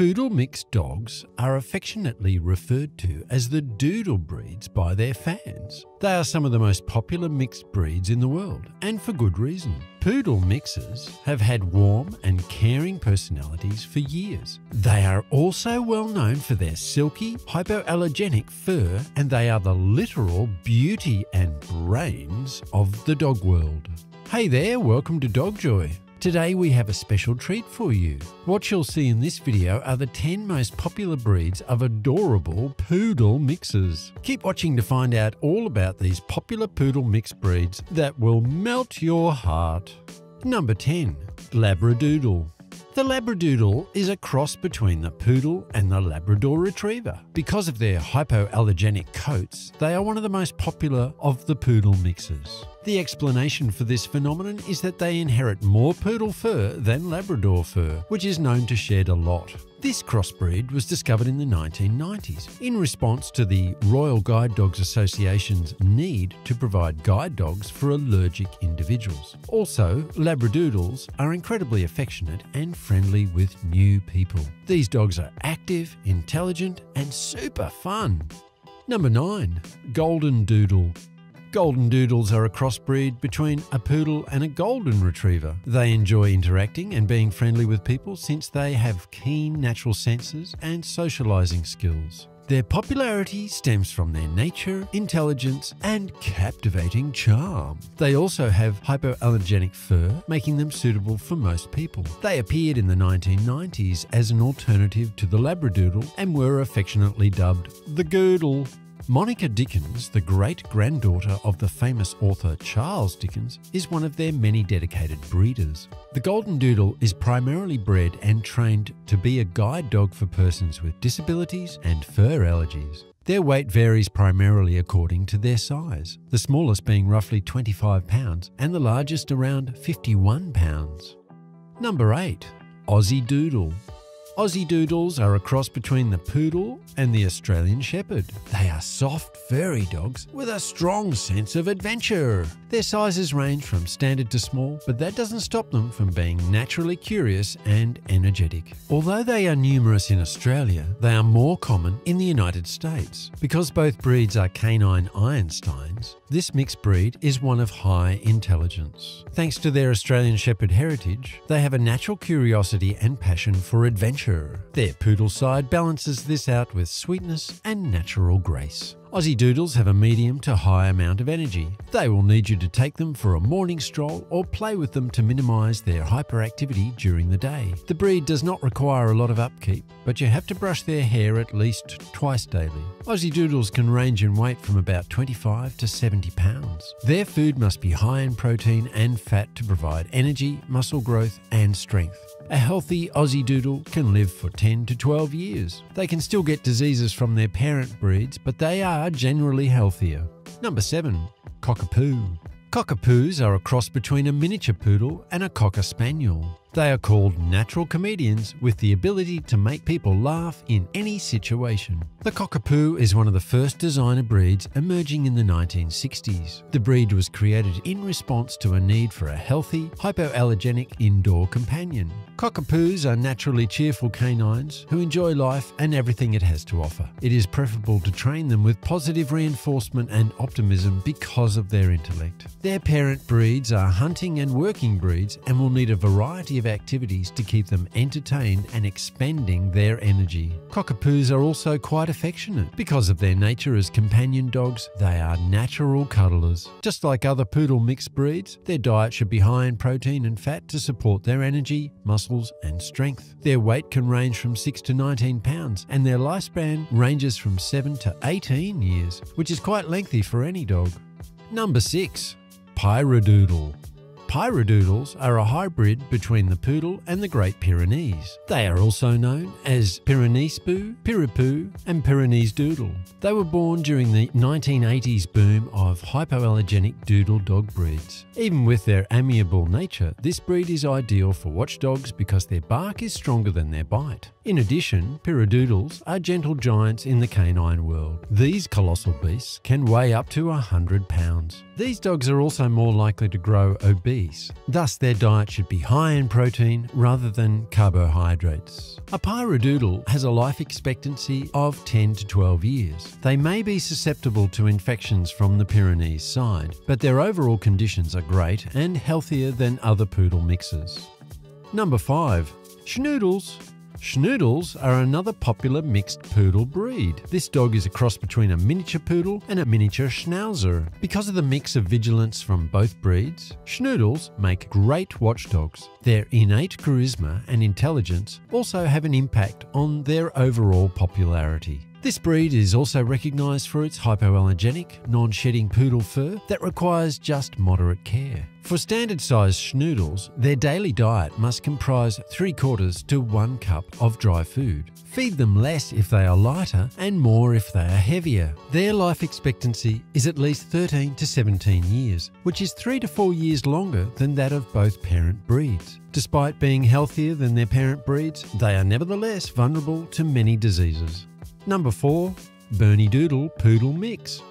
Poodle mixed dogs are affectionately referred to as the doodle breeds by their fans. They are some of the most popular mixed breeds in the world, and for good reason. Poodle mixes have had warm and caring personalities for years. They are also well known for their silky, hypoallergenic fur, and they are the literal beauty and brains of the dog world. Hey there, welcome to Dog Joy. Today we have a special treat for you. What you'll see in this video are the 10 most popular breeds of adorable poodle mixes. Keep watching to find out all about these popular poodle mix breeds that will melt your heart. Number 10. Labradoodle. The Labradoodle is a cross between the Poodle and the Labrador Retriever. Because of their hypoallergenic coats, they are one of the most popular of the Poodle mixes. The explanation for this phenomenon is that they inherit more poodle fur than Labrador fur, which is known to shed a lot. This crossbreed was discovered in the 1990s in response to the Royal Guide Dogs Association's need to provide guide dogs for allergic individuals. Also, Labradoodles are incredibly affectionate and friendly with new people. These dogs are active, intelligent, and super fun. Number 9. Golden Doodle. Golden Doodles are a crossbreed between a poodle and a golden retriever. They enjoy interacting and being friendly with people since they have keen natural senses and socializing skills. Their popularity stems from their nature, intelligence, and captivating charm. They also have hypoallergenic fur, making them suitable for most people. They appeared in the 1990s as an alternative to the Labradoodle and were affectionately dubbed the Groodle. Monica Dickens, the great granddaughter of the famous author Charles Dickens, is one of their many dedicated breeders. The Golden Doodle is primarily bred and trained to be a guide dog for persons with disabilities and fur allergies. Their weight varies primarily according to their size, the smallest being roughly 25 pounds and the largest around 51 pounds. Number 8. Aussie Doodle Aussie Doodles are a cross between the Poodle and the Australian Shepherd. They are soft, furry dogs with a strong sense of adventure. Their sizes range from standard to small, but that doesn't stop them from being naturally curious and energetic. Although they are numerous in Australia, they are more common in the United States. Because both breeds are canine Einsteins, this mixed breed is one of high intelligence. Thanks to their Australian Shepherd heritage, they have a natural curiosity and passion for adventure. Their poodle side balances this out with sweetness and natural grace. Aussie Doodles have a medium to high amount of energy. They will need you to take them for a morning stroll or play with them to minimise their hyperactivity during the day. The breed does not require a lot of upkeep, but you have to brush their hair at least twice daily. Aussie Doodles can range in weight from about 25 to 70 pounds. Their food must be high in protein and fat to provide energy, muscle growth, and strength. A healthy Aussie Doodle can live for 10 to 12 years. They can still get diseases from their parent breeds, but they are generally healthier. Number 7. Cockapoo. Cockapoos are a cross between a miniature poodle and a cocker spaniel. They are called natural comedians with the ability to make people laugh in any situation. The Cockapoo is one of the first designer breeds emerging in the 1960s. The breed was created in response to a need for a healthy, hypoallergenic indoor companion. Cockapoos are naturally cheerful canines who enjoy life and everything it has to offer. It is preferable to train them with positive reinforcement and optimism because of their intellect. Their parent breeds are hunting and working breeds and will need a variety of activities to keep them entertained and expending their energy. Cockapoos are also quite affectionate. Because of their nature as companion dogs, they are natural cuddlers. Just like other poodle mixed breeds, their diet should be high in protein and fat to support their energy, muscles, and strength. Their weight can range from 6 to 19 pounds, and their lifespan ranges from 7 to 18 years, which is quite lengthy for any dog. Number 6. Pyrodoodle. Pyrodoodles are a hybrid between the poodle and the Great Pyrenees. They are also known as Pyrenees Poo, Piripoo, and Pyrenees Doodle. They were born during the 1980s boom of hypoallergenic doodle dog breeds. Even with their amiable nature, this breed is ideal for watchdogs because their bark is stronger than their bite. In addition, Pyrodoodles are gentle giants in the canine world. These colossal beasts can weigh up to 100 pounds. These dogs are also more likely to grow obese Thus, their diet should be high in protein rather than carbohydrates. A Pyrodoodle has a life expectancy of 10 to 12 years. They may be susceptible to infections from the Pyrenees side, but their overall conditions are great and healthier than other poodle mixes. Number 5. Schnoodles. Schnoodles are another popular mixed poodle breed. This dog is a cross between a miniature poodle and a miniature schnauzer. Because of the mix of vigilance from both breeds, Schnoodles make great watchdogs. Their innate charisma and intelligence also have an impact on their overall popularity. This breed is also recognised for its hypoallergenic, non shedding poodle fur that requires just moderate care. For standard sized schnoodles, their daily diet must comprise 3 quarters to 1 cup of dry food. Feed them less if they are lighter and more if they are heavier. Their life expectancy is at least 13 to 17 years, which is 3 to 4 years longer than that of both parent breeds. Despite being healthier than their parent breeds, they are nevertheless vulnerable to many diseases. Number 4. Bernedoodle Poodle Mix.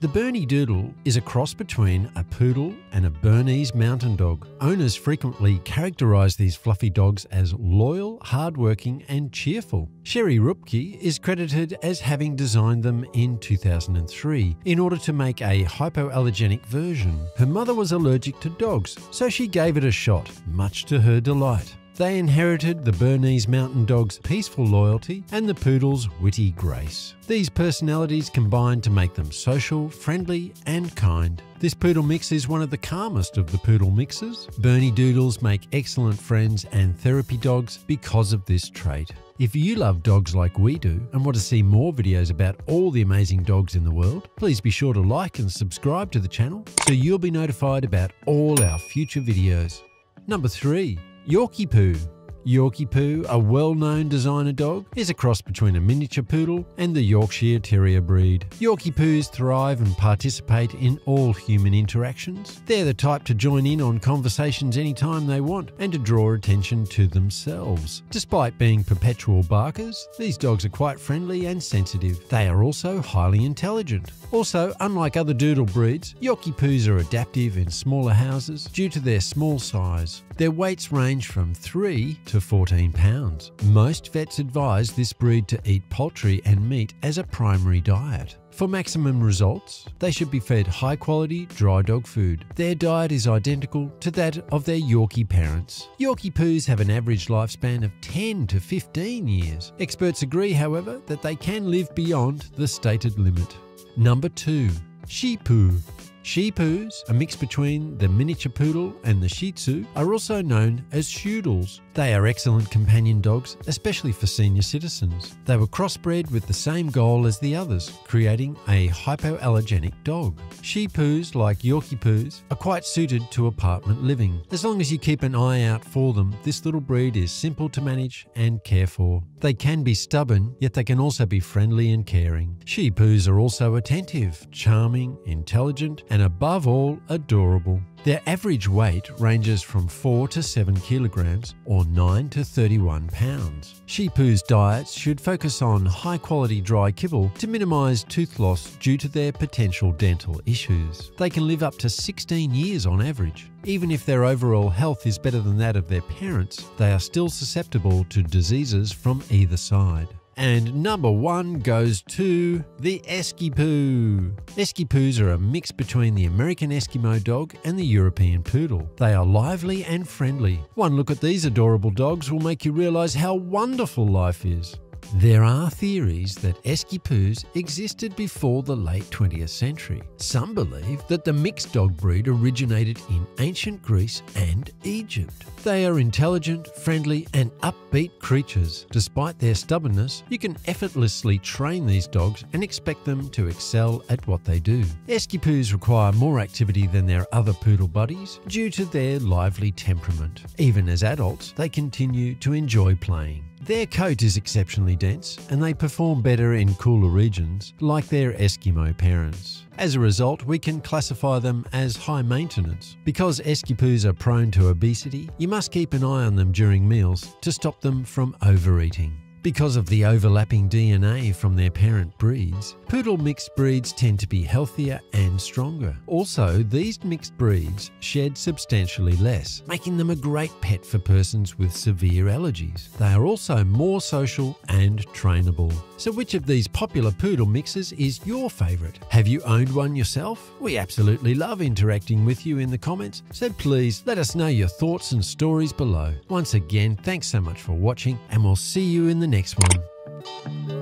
The Bernedoodle is a cross between a poodle and a Bernese mountain dog. Owners frequently characterize these fluffy dogs as loyal, hardworking, and cheerful. Sherry Rupke is credited as having designed them in 2003 in order to make a hypoallergenic version. Her mother was allergic to dogs, so she gave it a shot, much to her delight. They inherited the Bernese Mountain Dog's peaceful loyalty and the Poodle's witty grace. These personalities combine to make them social, friendly, and kind. This poodle mix is one of the calmest of the poodle mixes. Bernedoodles make excellent friends and therapy dogs because of this trait. If you love dogs like we do and want to see more videos about all the amazing dogs in the world, please be sure to like and subscribe to the channel so you'll be notified about all our future videos. Number 3. Yorkie Poo. Yorkie Poo, a well known designer dog, is a cross between a miniature poodle and the Yorkshire Terrier breed. Yorkie Poos thrive and participate in all human interactions. They're the type to join in on conversations anytime they want and to draw attention to themselves. Despite being perpetual barkers, these dogs are quite friendly and sensitive. They are also highly intelligent. Also, unlike other doodle breeds, Yorkie Poos are adaptive in smaller houses due to their small size. Their weights range from 3 to 14 pounds. Most vets advise this breed to eat poultry and meat as a primary diet. For maximum results, they should be fed high quality dry dog food. Their diet is identical to that of their Yorkie parents. Yorkie poos have an average lifespan of 10 to 15 years. Experts agree, however, that they can live beyond the stated limit. Number 2. Shih Poo. Shih Poos, a mix between the miniature poodle and the Shih Tzu, are also known as Shoodles. They are excellent companion dogs, especially for senior citizens. They were crossbred with the same goal as the others, creating a hypoallergenic dog. Shih Poos, like Yorkie Poos, are quite suited to apartment living. As long as you keep an eye out for them, this little breed is simple to manage and care for. They can be stubborn, yet they can also be friendly and caring. Shih Poos are also attentive, charming, intelligent, and above all, adorable. Their average weight ranges from 4 to 7 kilograms or 9 to 31 pounds. Poo's diets should focus on high quality dry kibble to minimise tooth loss due to their potential dental issues. They can live up to 16 years on average. Even if their overall health is better than that of their parents, they are still susceptible to diseases from either side. And number one goes to the Eskipoo. Eskipoos are a mix between the American Eskimo dog and the European poodle. They are lively and friendly. One look at these adorable dogs will make you realize how wonderful life is. There are theories that Eskipoos existed before the late 20th century. Some believe that the mixed dog breed originated in ancient Greece and Egypt. They are intelligent, friendly, and upbeat creatures. Despite their stubbornness, you can effortlessly train these dogs and expect them to excel at what they do. Eskipoos require more activity than their other poodle buddies due to their lively temperament. Even as adults, they continue to enjoy playing. Their coat is exceptionally dense and they perform better in cooler regions like their Eskimo parents. As a result, we can classify them as high maintenance. Because Eskipoos are prone to obesity, you must keep an eye on them during meals to stop them from overeating. Because of the overlapping DNA from their parent breeds, poodle mixed breeds tend to be healthier and stronger. Also, these mixed breeds shed substantially less, making them a great pet for persons with severe allergies. They are also more social and trainable. So, which of these popular poodle mixes is your favourite? Have you owned one yourself? We absolutely love interacting with you in the comments, so please let us know your thoughts and stories below. Once again, thanks so much for watching, and we'll see you in the next one.